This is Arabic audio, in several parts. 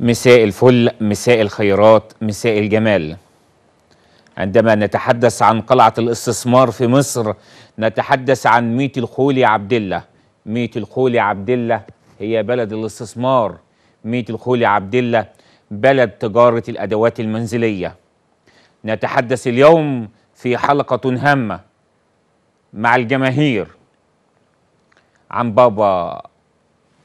مساء الفل مساء الخيرات مساء الجمال. عندما نتحدث عن قلعة الاستثمار في مصر نتحدث عن ميت الخولي عبد الله. ميت الخولي عبد الله هي بلد الاستثمار. ميت الخولي عبد الله بلد تجارة الأدوات المنزلية. نتحدث اليوم في حلقة هامة مع الجماهير عن بابا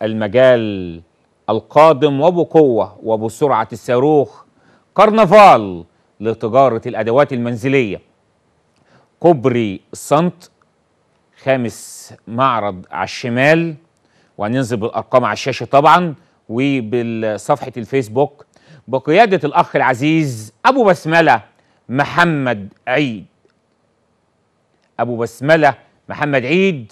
المجال القادم وبقوة وبسرعة الصاروخ كرنفال لتجارة الأدوات المنزلية. كوبري الصمت خامس معرض على الشمال وهننزل بالأرقام على الشاشة طبعا. وبالصفحة الفيسبوك. بقيادة الأخ العزيز أبو بسملة محمد عيد. أبو بسملة محمد عيد.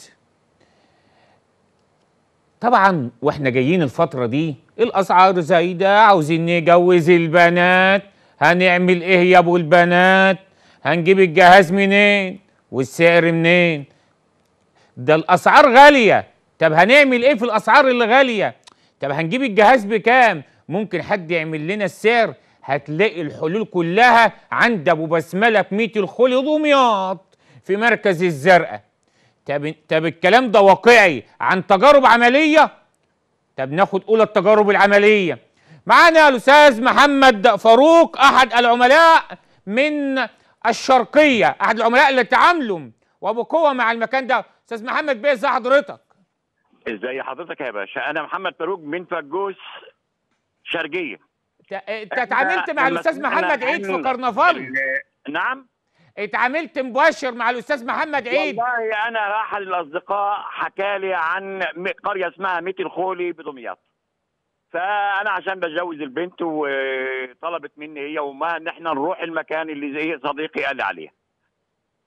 طبعا وإحنا جايين الفترة دي الأسعار زايدة عاوزين نجوز البنات هنعمل إيه يا ابو البنات هنجيب الجهاز منين والسعر منين؟ ده الأسعار غالية. طب هنعمل إيه في الأسعار اللي غالية طب هنجيب الجهاز بكام؟ ممكن حد يعمل لنا السعر. هتلاقي الحلول كلها عند أبو بسملة في ميت الخولي دمياط في مركز الزرقاء. طب طب الكلام ده واقعي عن تجارب عملية؟ طب ناخد أولى التجارب العملية. معانا الأستاذ محمد فاروق أحد العملاء من الشرقية أحد العملاء اللي تعاملوا وبقوة مع المكان ده. أستاذ محمد بيه ازي حضرتك. ازي حضرتك يا باشا؟ أنا محمد فاروق من فجوس شرقية. أنت اتعاملت مع الأستاذ محمد عيد في كرنفال؟ نعم. اتعاملت مباشر مع الأستاذ محمد عيد؟ والله أنا احد الاصدقاء حكى لي عن قرية اسمها ميت الخولي بدمياط. فأنا عشان بتجوز البنت وطلبت مني هي وامها ان إحنا نروح المكان اللي زي صديقي قال لي عليه.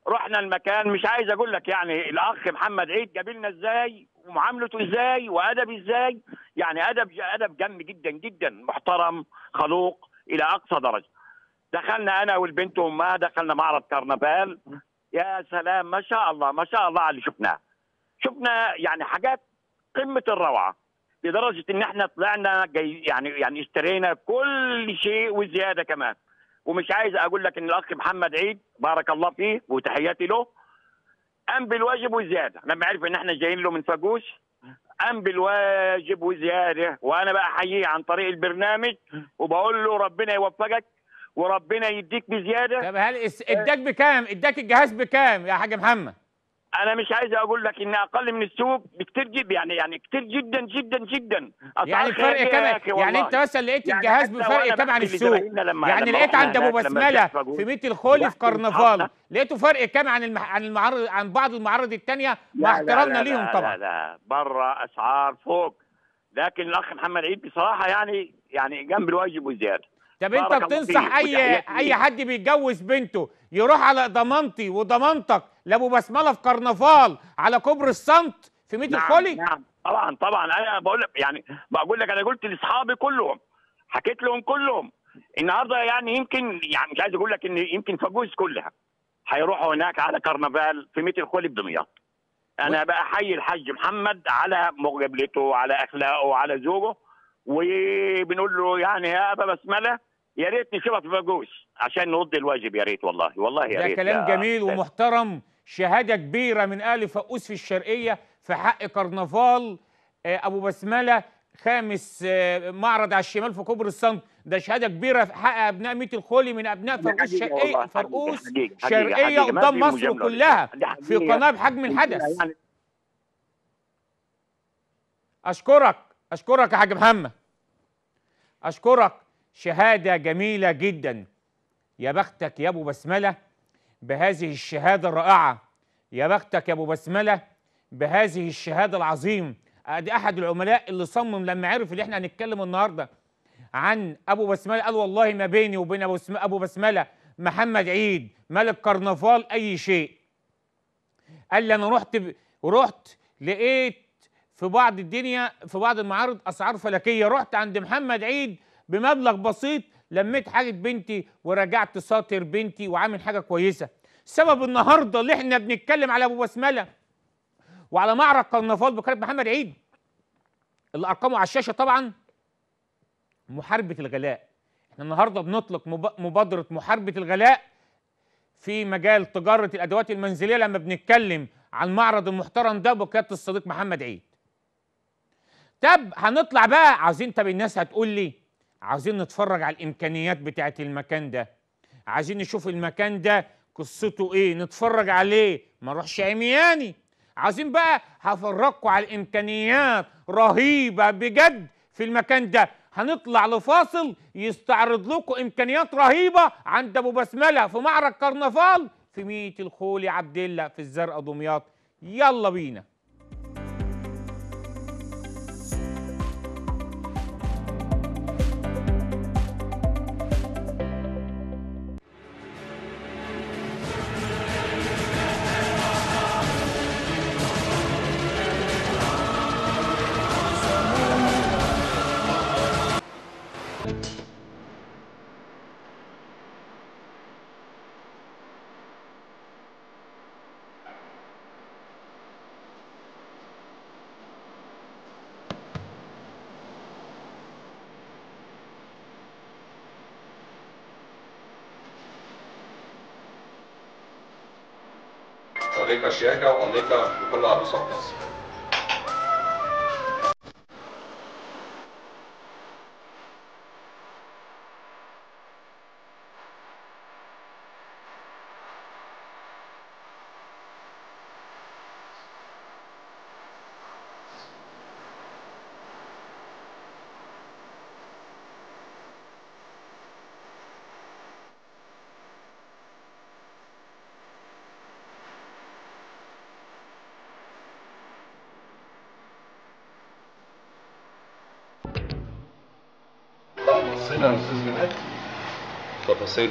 رحنا المكان مش عايز أقول لك يعني الأخ محمد عيد قابلنا إزاي؟ ومعاملته إزاي وأدب إزاي؟ يعني أدب أدب جم جدا جدا محترم خلوق إلى أقصى درجة. دخلنا أنا والبنت وأمها دخلنا معرض كرنفال. يا سلام ما شاء الله ما شاء الله على اللي شفناه. شفنا يعني حاجات قمة الروعة لدرجة إن إحنا طلعنا جاي يعني يعني اشترينا كل شيء وزيادة كمان. ومش عايز أقول لك إن الأخ محمد عيد بارك الله فيه وتحياتي له قام بالواجب وزيادة. لما عرف إن إحنا جايين له من فاجوس قام بالواجب وزيادة. وأنا بقى أحييه عن طريق البرنامج وبقول له ربنا يوفقك وربنا يديك بزيادة. طب هل إداك بكام؟ إداك الجهاز بكام يا حاج محمد؟ أنا مش عايز أقول لك ان أقل من السوق بكتير جدا يعني يعني كتير جدا جدا جدا يعني الفرق خيالية كام يعني. أنت مثلا لقيت يعني الجهاز بفرق كام عن السوق يعني لقيت عند أبو بسمله في ميت الخولي في كرنفال. لقيته فرق كام عن المح... عن المعارض عن بعض المعارض التانية مع احترامنا ليهم طبعا لا لا بره أسعار فوق لكن الأخ محمد عيد بصراحة يعني يعني جنب الواجب وزياده طب أنت بتنصح أي أي. حد بيتجوز بنته يروح على ضمانتي وضمانتك لابو بسملة في كرنفال على كوبري الصمت في ميت نعم الخولي؟ نعم. طبعا طبعا. أنا بقول لك يعني بقول لك أنا قلت لأصحابي كلهم حكيت لهم كلهم. النهارده يعني يمكن يعني مش عايز أقول لك إن يمكن فاجوس كلها هيروحوا هناك على كرنفال في ميت الخولي بدمياط. أنا بقى احيي الحاج محمد على مقابلته على أخلاقه على ذوقه وبنقول له يعني يا أبا بسملة يا ريت نشوفك في فاقوس عشان نرد الواجب يا ريت والله. والله يا ده ريت. كلام يا جميل. ومحترم. شهادة كبيرة من آل فاقوس في الشرقية في حق كرنفال آه، أبو بسملة خامس آه، معرض على الشمال في كوبري الصمت. ده شهادة كبيرة في حق أبناء ميت الخولي من أبناء فاقوس شرقية والله، فاقوس شرقية قدام مصر كلها في. قناة بحجم الحدث. يعني أشكرك أشكرك يا حاج محمد. أشكرك. شهادة جميلة جدا. يا بختك يا أبو بسملة بهذه الشهادة الرائعة. يا بختك يا أبو بسملة بهذه الشهادة العظيم أدي أحد العملاء اللي صمم لما عرف اللي إحنا هنتكلم النهارده عن أبو بسملة قال والله ما بيني وبين أبو بسملة محمد عيد ملك كرنفال أي شيء. قال لي أنا رحت ب... رحت لقيت في بعض الدنيا في بعض المعارض أسعار فلكية. رحت عند محمد عيد بمبلغ بسيط لميت حاجة بنتي ورجعت ساطر بنتي وعامل حاجة كويسة. سبب النهارده اللي إحنا بنتكلم على أبو بسملة. وعلى معرض كرنفال بقياده محمد عيد. اللي أرقامه على الشاشة طبعا محاربة الغلاء. إحنا النهارده بنطلق مب- مبادرة محاربة الغلاء في مجال تجارة الأدوات المنزلية لما بنتكلم عن المعرض المحترم ده بقيادة الصديق محمد عيد. طب هنطلع بقى. عاوزين طب الناس هتقول لي عاوزين نتفرج على الإمكانيات بتاعت المكان ده. عايزين نشوف المكان ده قصته إيه؟ نتفرج عليه. ما نروحش عمياني. عايزين بقى هفرجكم على الإمكانيات. رهيبة بجد في المكان ده. هنطلع لفاصل يستعرض لكم إمكانيات رهيبة عند أبو بسملة في معرض كرنفال في ميت الخولي عبد الله في الزرقاء دمياط. يلا بينا. Amerika Checa ou América Popular dos Estados يا أستاذ جمال تفاصيل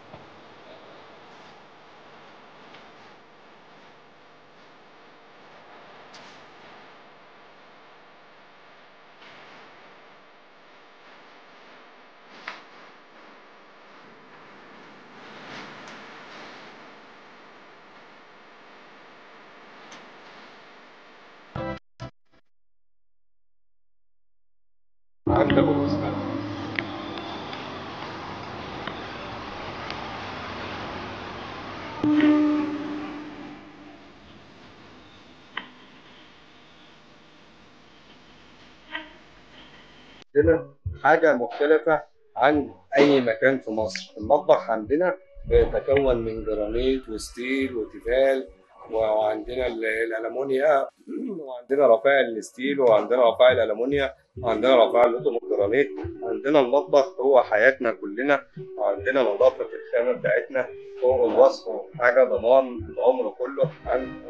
هنا حاجة مختلفة عن أي مكان في مصر. المطبخ عندنا بيتكون من جرانيت و steel وتيفال وعندنا ال- الالومنيا وعندنا رفايع ال steel وعندنا رفايع الالومنيا وعندنا رفايع اللوتوم والجرانيت عندنا المطبخ هو حياتنا كلنا. وعندنا نظافة الخامة بتاعتنا فوق الوصف حاجة ضمان العمر كله عن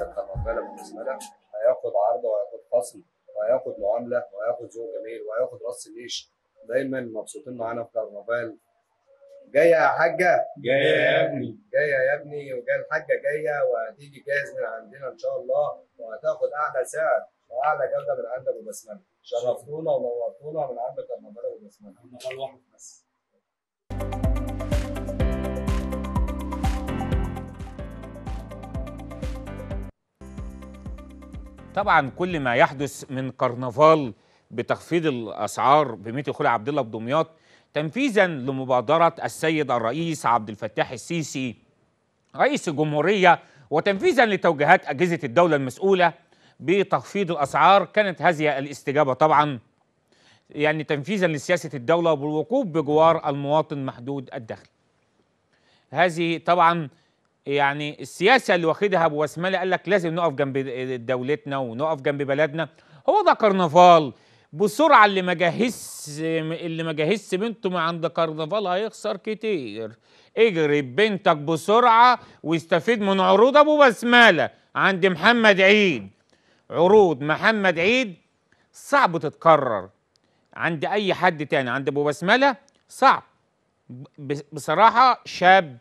عندك كرمباله بالنسبة هياخد عرض وهياخد خصم وهياخد معاملة وهياخد ذوق جميل وهياخد رأس النيش. دايما مبسوطين معانا في كرنفال جاية يا حاجة؟ جاية يا ابني. جاية يا ابني وجايه الحاجة جاية وهتيجي جاهز من عندنا إن شاء الله وهتاخد أعلى سعر وأعلى جودة من عند أبو بسمله شرفتونا ونورتونا من عند كرنفال أبو بسمله كرنفال واحد بس. طبعا كل ما يحدث من كرنفال بتخفيض الأسعار بميت الخلع عبد الله بدمياط تنفيذا لمبادرة السيد الرئيس عبد الفتاح السيسي رئيس الجمهورية وتنفيذا لتوجيهات أجهزة الدولة المسؤولة بتخفيض الأسعار كانت هذه الاستجابة طبعا يعني تنفيذا لسياسة الدولة بالوقوف بجوار المواطن محدود الدخل. هذه طبعا يعني السياسة اللي واخدها أبو بسمله قال لك لازم نقف جنب دولتنا ونقف جنب بلدنا. هو ده كرنفال بسرعة اللي ما اللي ما جهزش بنته عند كرنفال هيخسر كتير. اجري بنتك بسرعة واستفيد من عروض أبو بسمله عند محمد عيد عروض محمد عيد صعب تتكرر. عند أي حد تاني عند أبو بسمله صعب. بصراحة شاب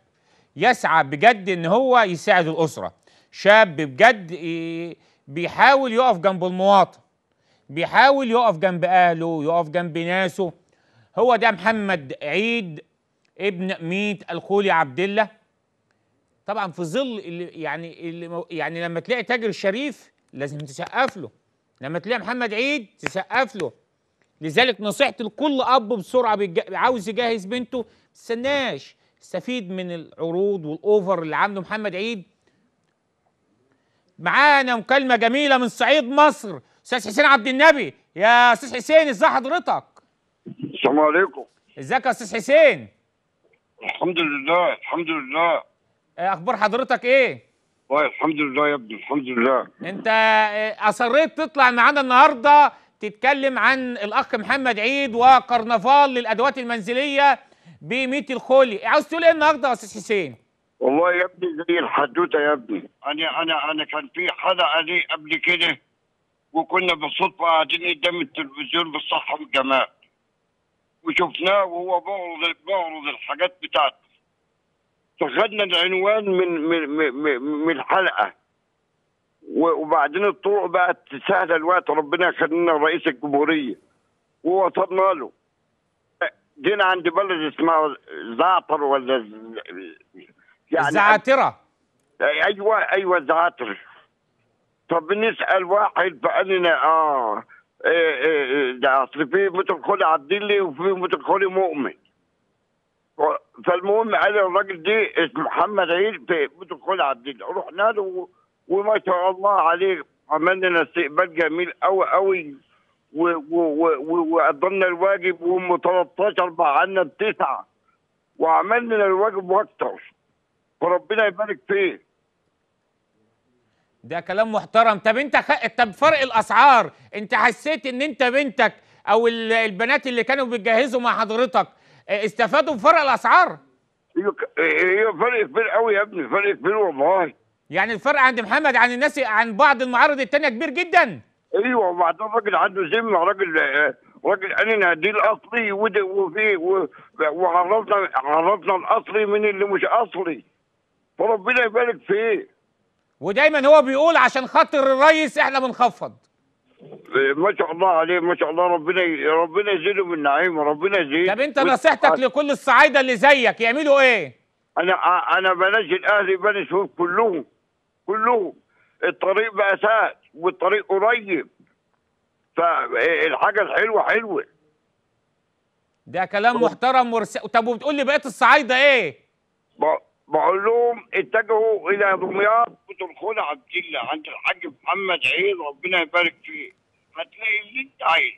يسعى بجد إن هو يساعد الأسرة. شاب بجد ي- بيحاول يقف جنب المواطن بيحاول يقف جنب أهله يقف جنب ناسه. هو ده محمد عيد ابن ميت الخولي عبد الله. طبعا في ظل يعني اللي يعني لما تلاقي تاجر شريف لازم تسقف له. لما تلاقي محمد عيد تسقف له. لذلك نصيحتي لكل أب بسرعة عاوز يجهز بنته ما تستناش. استفيد من العروض والأوفر اللي عامله محمد عيد. معانا مكالمة جميلة من صعيد مصر. أستاذ حسين عبد النبي. يا أستاذ حسين ازي حضرتك؟ السلام عليكم. إزيك يا أستاذ حسين؟ الحمد لله الحمد لله. آه، أخبار حضرتك إيه؟ والله الحمد لله يا ابني الحمد لله. أنت آه، أصريت تطلع معانا النهارده تتكلم عن الأخ محمد عيد وكرنفال للأدوات المنزلية. بميت الخولي. عاوز تقول إيه النهارده يا أستاذ حسين؟ والله يا ابني زي الحدوتة يا ابني. أنا أنا أنا كان في حلقة لي قبل كده وكنا بالصدفة قاعدين قدام التلفزيون بالصحة والجمال وشفناه وهو بيعرض بيعرض الحاجات بتاعته. فخدنا العنوان من من من, من, الحلقة. وبعدين الطرق بقت سهلة الوقت ربنا خلينا رئيس الجمهورية. ووصلنا له. جينا عند بلد اسمها زعتر ولا يعني الزعاتره أيوه أيوه زعتر طب نسال واحد فقال لنا آه إيه إيه ده أصل في عبد الله وفي متر مؤمن. فالمهم قال الراجل دي اسمه محمد عيد في عبد الله رحنا له وما شاء الله عليه عمل لنا استقبال جميل قوي قوي و- و- و- و- وقدرنا الواجب وهم 13 بعنا بتسعة. وعملنا الواجب وأكتر فربنا يبارك فيه. ده كلام محترم. طب انت خ... طب فرق الأسعار. انت حسيت ان انت بنتك أو ال- البنات اللي كانوا بيجهزوا مع حضرتك آه، استفادوا بفرق الأسعار؟ هي فرق كبير قوي يا ابني فرق كبير والله. يعني الفرق عند محمد عن الناس عن بعض المعارض التانية كبير جدا. أيوه وبعدين راجل عنده ذمة راجل آه، راجل قالنا دي الأصلي وده وفي وعرفنا عرفنا الأصلي من اللي مش أصلي. فربنا يبارك فيه. ودايما هو بيقول عشان خاطر الريس إحنا بنخفض. آه، ما شاء الله عليه ما شاء الله ربنا ي- ربنا يزيده من نعيمه ربنا يزيد. طب أنت نصيحتك لكل الصعايدة اللي زيك يعملوا إيه؟ أنا أنا بناشد أهلي بني سويف كلهم. كلهم. الطريق بقى سهل. والطريق قريب. فالحاجه الحلوة حلوة. ده كلام محترم ورس... طب وبتقول لي بقية الصعايدة إيه؟ ب- بقول لهم اتجهوا إلى دمياط وتدخلوا عبد الله عند الحاج محمد عيد ربنا يبارك فيه. هتلاقي اللي انت عايزه.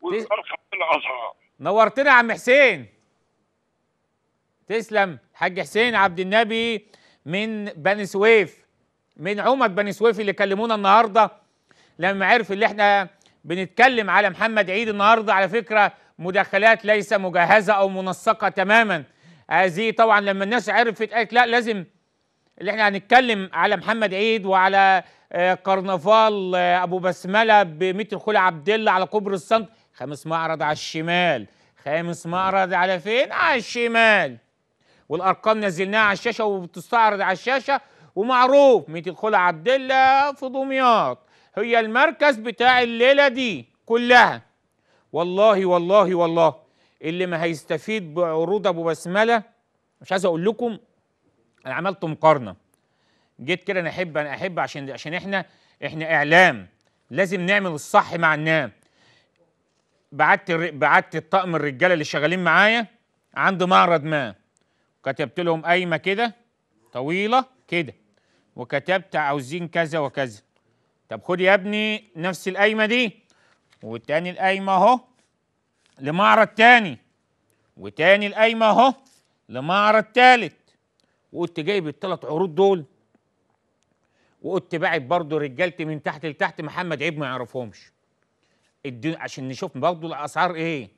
والفرخة في الاسعار نورتنا يا عم حسين. تسلم. حاج حسين عبد النبي من بني سويف. من عمد بني سويف اللي كلمونا النهارده لما عرف اللي إحنا بنتكلم على محمد عيد النهارده على فكرة مداخلات ليس مجهزة أو منسقة تماما. هذه طبعا لما الناس عرفت قالت لا لازم اللي إحنا هنتكلم على محمد عيد وعلى آه، كرنفال آه، أبو بسملة بميت الخلع عبد الله على كوبري الصمت خامس معرض على الشمال. خامس معرض على فين؟ على الشمال. والأرقام نزلناها على الشاشة وبتستعرض على الشاشة. ومعروف الخلع عبد الله في دمياط. هي المركز بتاع الليلة دي كلها. والله والله والله اللي ما هيستفيد بعروض أبو بسملة مش عايز أقول لكم أنا عملت مقارنة. جيت كده أنا أحب أنا أحب عشان عشان إحنا إحنا إعلام. لازم نعمل الصح مع الناس. بعت بعت الطقم الرجالة اللي شغالين معايا عند معرض ما. كتبت لهم قايمة كده طويلة كده. وكتبت عاوزين كذا وكذا. طب خد يا ابني نفس القايمة دي والتاني القايمة اهو لمعرض تاني وتاني القايمة اهو لمعرض تالت. وقلت جايب الثلاث عروض دول وقلت باعت برضه رجالتي من تحت لتحت محمد عيب ما يعرفهمش. عشان نشوف برضه الأسعار إيه.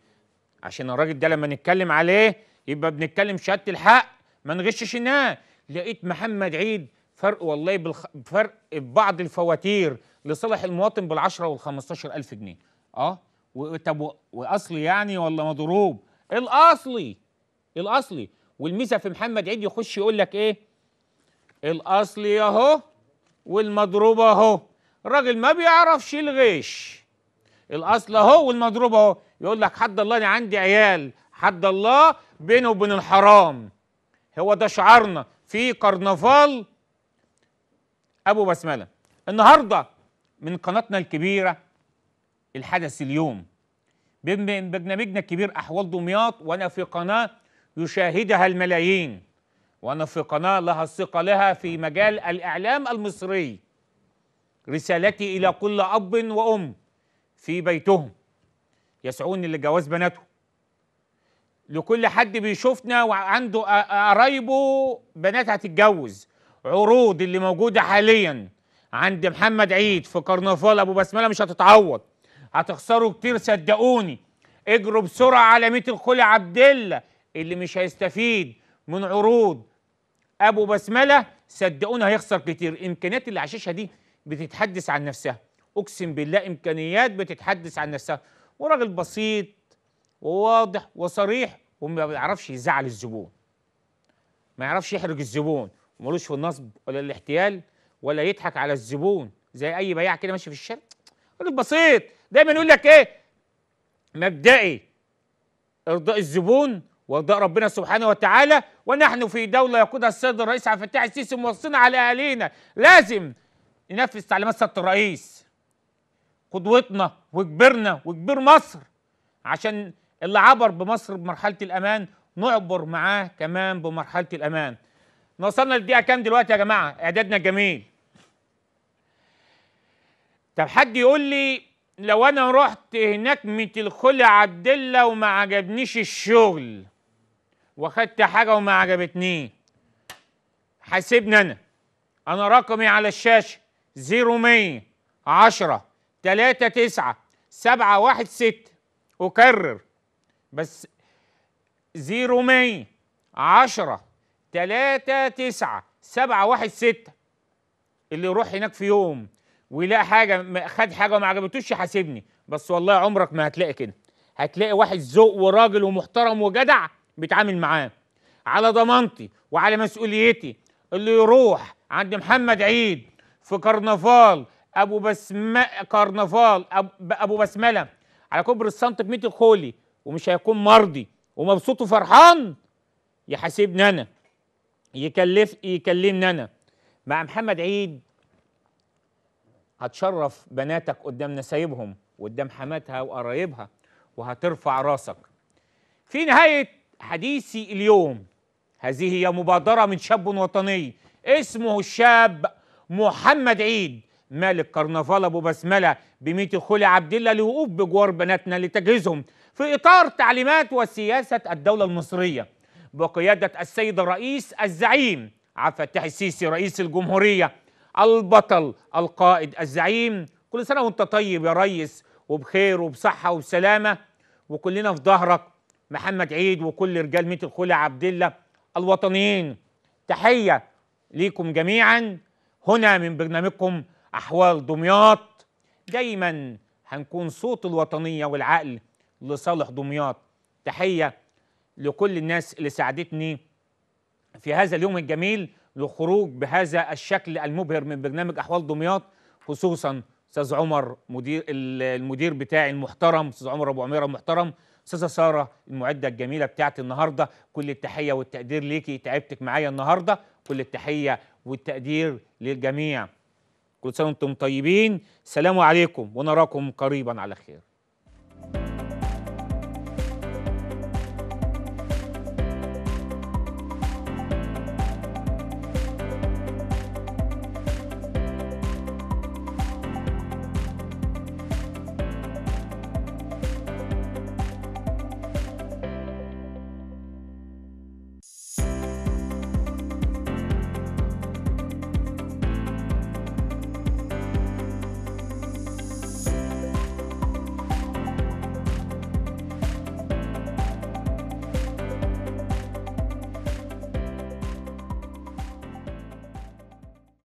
عشان الراجل ده لما نتكلم عليه يبقى بنتكلم شهادة الحق ما نغشش الناس. لقيت محمد عيد فرق والله بالخ... فرق بعض الفواتير لصالح المواطن بال10 وال15 ألف جنيه. آه؟ و- طب و- وأصلي يعني ولا مضروب؟ الأصلي الأصلي. والميزة في محمد عيد يخش يقول لك إيه؟ الأصلي أهو والمضروب أهو. الراجل ما بيعرفش الغش. الأصل أهو والمضروب أهو. يقول لك حد الله أنا عندي عيال حد الله بينه وبين الحرام. هو ده شعارنا. في كرنفال أبو بسملة. النهارده من قناتنا الكبيرة الحدث اليوم. بم- برنامجنا الكبير أحوال دمياط وأنا في قناة يشاهدها الملايين وأنا في قناة لها الثقه لها في مجال الإعلام المصري. رسالتي إلى كل أب وأم في بيتهم. يسعون لجواز بناتهم. لكل حد بيشوفنا وعنده قرايبه بنات هتتجوز. عروض اللي موجودة حاليا عند محمد عيد في كرنفال أبو بسملة مش هتتعوض. هتخسروا كتير صدقوني. اجروا بسرعة على ميت الخلع عبد الله اللي مش هيستفيد من عروض أبو بسملة. صدقوني هيخسر كتير. الامكانيات اللي الشاشه دي بتتحدث عن نفسها. أقسم بالله إمكانيات بتتحدث عن نفسها. وراجل بسيط وواضح وصريح وما بيعرفش يزعل الزبون. ما يعرفش يحرج الزبون. وملوش في النصب ولا الاحتيال ولا يضحك على الزبون زي أي بياع كده ماشي في الشارع. راجل بسيط. دايما يقول لك إيه؟ مبدئي. إرضاء الزبون وإرضاء ربنا سبحانه وتعالى ونحن في دولة يقودها السيد الرئيس عبد الفتاح السيسي موصينا على أهالينا. لازم ننفذ تعليمات سياده الرئيس. قدوتنا وكبرنا وكبير مصر. عشان اللي عبر بمصر بمرحلة الأمان نعبر معاه كمان بمرحلة الأمان. وصلنا للدقيقة كام دلوقتي يا جماعة؟ إعدادنا جميل طب حد يقول لي لو أنا رحت هناك ميت الخل عبد وما عجبنيش الشغل وأخدت حاجة وما عجبتني حاسبني أنا. أنا رقمي على الشاشة 0100 10 3 9 7 1 6 أكرر. بس 0100 10 3 9 7 1 6 اللي يروح هناك في يوم ويلاقي حاجة خد حاجة وما عجبتوش يحاسبني. بس والله عمرك ما هتلاقي كده. هتلاقي واحد ذوق وراجل ومحترم وجدع بيتعامل معاه. على ضمانتي وعلى مسؤوليتي. اللي يروح عند محمد عيد في كرنفال أبو بسم كرنفال أب... أبو بسملة على كوبري السنت في ميت الخولي ومش هيكون مرضي ومبسوط وفرحان يحاسبني أنا. يكلف يكلمني أنا. مع محمد عيد هتشرف بناتك قدام نسايبهم وقدام حماتها وقرايبها وهترفع راسك. في نهاية حديثي اليوم هذه هي مبادرة من شاب وطني اسمه الشاب محمد عيد مالك كرنفال أبو بسملة بميت خولي عبد الله لوقوف بجوار بناتنا لتجهيزهم في إطار تعليمات وسياسة الدولة المصرية. بقيادة السيد الرئيس الزعيم. عبد الفتاح السيسي رئيس الجمهورية البطل القائد الزعيم. كل سنة وأنت طيب يا ريس وبخير وبصحة وبسلامة. وكلنا في ظهرك محمد عيد وكل رجال ميت الخولي عبد الله الوطنيين. تحية ليكم جميعا. هنا من برنامجكم أحوال دمياط. دايما هنكون صوت الوطنية والعقل لصالح دمياط. تحية لكل الناس اللي ساعدتني في هذا اليوم الجميل للخروج بهذا الشكل المبهر من برنامج أحوال دمياط خصوصا أستاذ عمر مدير المدير بتاعي المحترم أستاذ عمر أبو عميره المحترم أستاذة سارة المعدة الجميلة بتاعتي النهارده. كل التحية والتقدير ليكي تعبتك معايا النهارده. كل التحية والتقدير للجميع. كل سنة وأنتم طيبين. سلام عليكم ونراكم قريبا على خير.